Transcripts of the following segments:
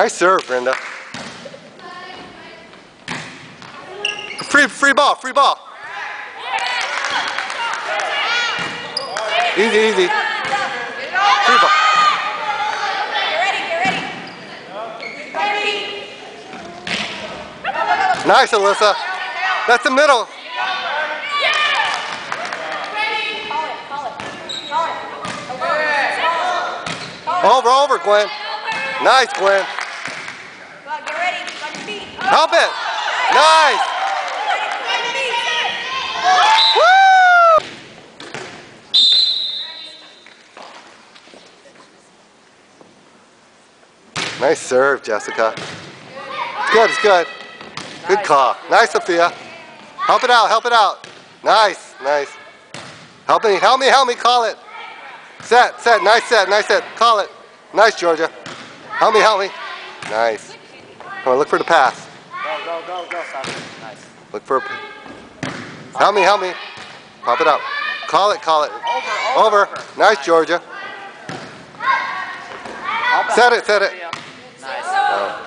Nice serve, Brenda. Free, free ball, free ball. Easy, easy. Free ball. Nice, Alyssa. That's the middle. Over, over, Gwen. Nice, Gwen. Help it. Nice. Woo! Nice serve, Jessica. It's good, it's good. Good call. Nice, Sophia. Help it out, help it out. Nice, nice. Help me, help me, help me, call it. Set, set, nice set, nice set. Call it. Nice, Georgia. Help me, help me. Nice. Come on, look for the pass. Go, go, go, Sasha. Nice. Look for a... Help me, help me. Pop it up. Call it, call it. Over, over, Over. Nice, Georgia. Set it, set it. Nice. Oh.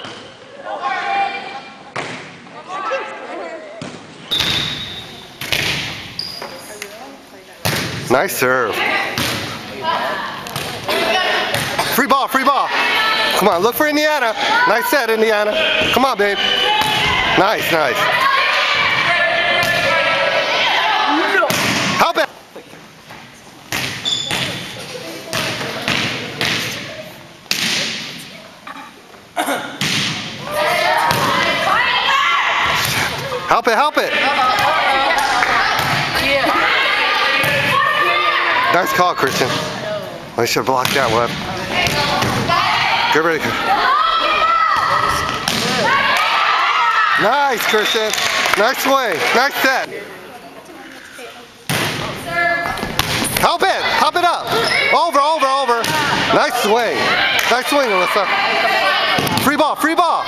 Nice serve. Free ball, free ball. Come on, look for Indiana. Nice set, Indiana. Come on, babe. Nice, nice. Help it. Help it, help it. Nice call, Christian. I should have blocked that one. Get ready. Nice, Christian. Nice swing. Nice set. Help it. Hop it up. Over, over, over. Nice swing. Nice swing, Alyssa. Free ball, free ball.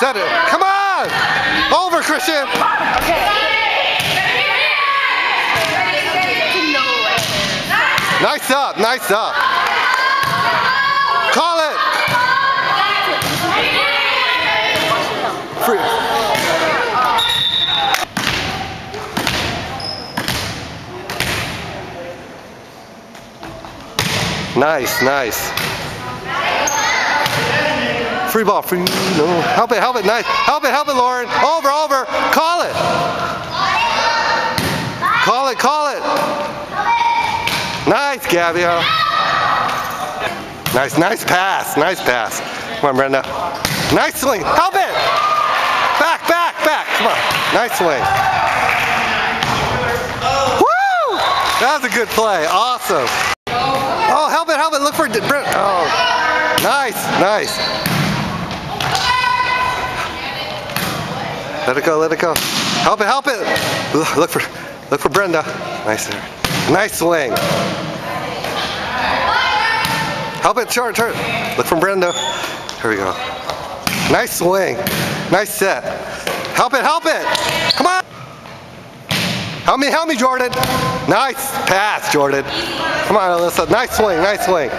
Set it. Come on. Over, Christian. Nice up, nice up. Call it. Free. Nice, nice. Free ball, free, no. Help it, help it, nice. Help it, help it, Lauren. Over, over. Call it. Call it, call it. Nice, Gabby. Nice, nice pass. Nice pass. Come on, Brenda. Nice swing. Help it. Back, back, back. Come on. Nice swing. That was a good play. Awesome. Oh, help it, help it. Look for Brent. Oh, nice, nice. Let it go, let it go. Help it, help it. Look for, look for Brenda. Nice there. Nice swing. Help it, short, short. Look from Brenda. Here we go. Nice swing. Nice set. Help it, help it. Come on. Help me, help me, Jordan. Nice pass, Jordan. Come on, Alyssa. Nice swing, nice swing.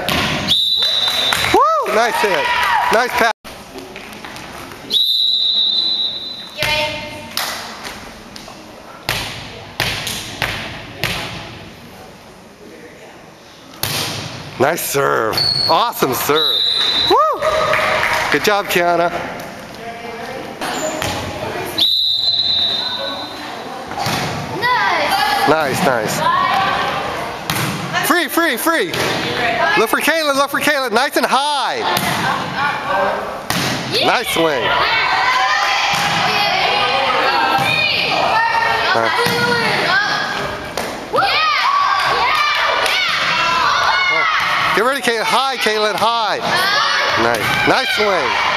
Woo! Nice hit. Nice pass. Nice serve. Awesome serve. Woo! Good job, Kiana. Nice, nice. Free, free, free. Look for Caitlin, look for Caitlin. Nice and high. Nice swing. Get ready, Caitlin. High, Caitlin, high. Nice. Nice swing.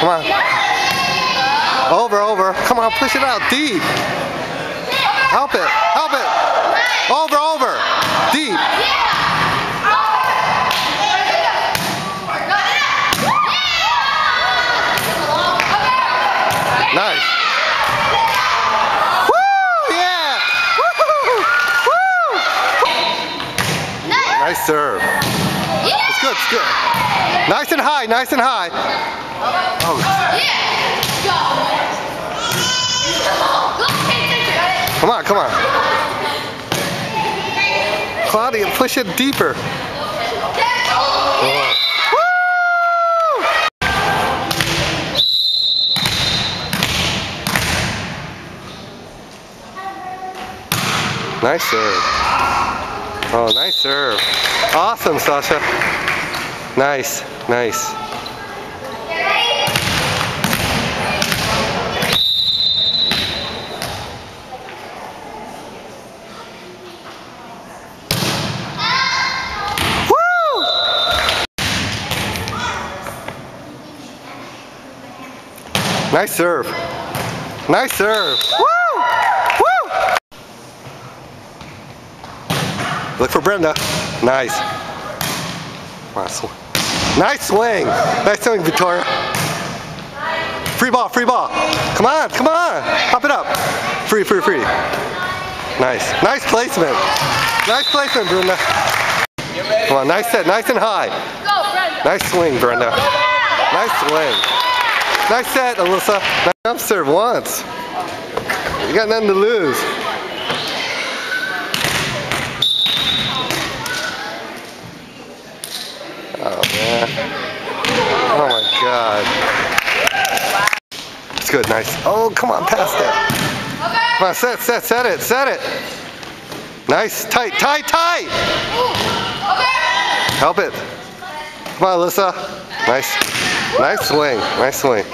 Come on. Over, over. Come on, push it out deep. Help it. Help it. Over, over. Deep. Nice. Woo! Yeah! Woo! Woo! Nice serve. It's good, it's good. Nice and high, nice and high. Oh, come on. Claudia, push it deeper. Woo! Nice serve. Oh, nice serve. Awesome, Sasha. Nice, nice. Woo! Nice serve. Nice serve. Woo! Woo! Look for Brenda. Nice. Come on, sw- Nice swing. Nice swing, Victoria. Free ball, free ball. Come on, come on. Hop it up. Free, free, free. Nice. Nice placement. Nice placement, Brenda. Come on, nice set, nice and high. Nice swing, Brenda. Nice swing. Nice set, Alyssa. Nice jump serve once. You got nothing to lose. Oh man. Oh my god. It's good, nice. Oh, come on, pass that. Come on, set, set, set it, set it. Nice, tight, tight, tight. Help it. Come on, Alyssa. Nice, nice swing, nice swing.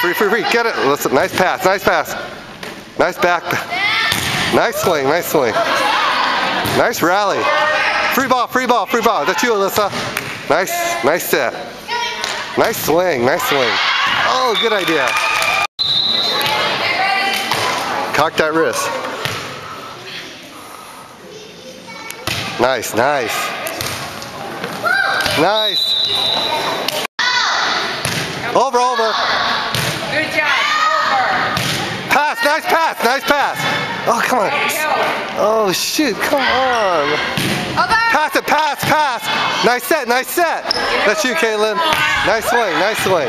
Free, free, free, get it. Alyssa, nice pass, nice pass. Nice back. Nice swing, nice swing. Nice rally. Free ball, free ball, free ball. That's you, Alyssa. Nice, nice set. Nice swing, nice swing. Oh, good idea. Cock that wrist. Nice, nice. Nice. Over, over. Good job. Over. Pass, nice pass, nice pass. Oh, come on. Oh, shoot, come on. Pass it, pass, pass. Nice set, nice set. That's you, Caitlin. Nice swing, nice swing.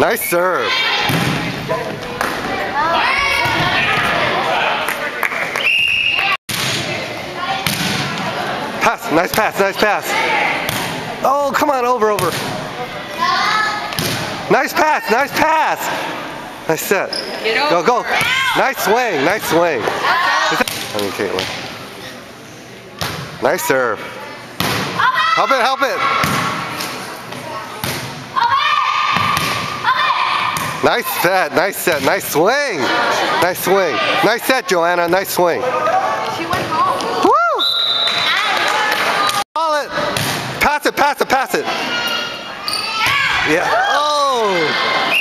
Nice serve. Nice pass, nice pass. Oh, come on, over, over. Nice pass, nice pass. Nice set. Go, go. Nice swing, nice swing. I mean, Caitlin. Nice serve. Help it, help it. Nice set, nice set, nice swing. Nice swing. Nice set, Joanna, nice swing. She went home. Woo! Call it. Pass it, pass it, pass it. Yeah. Oh!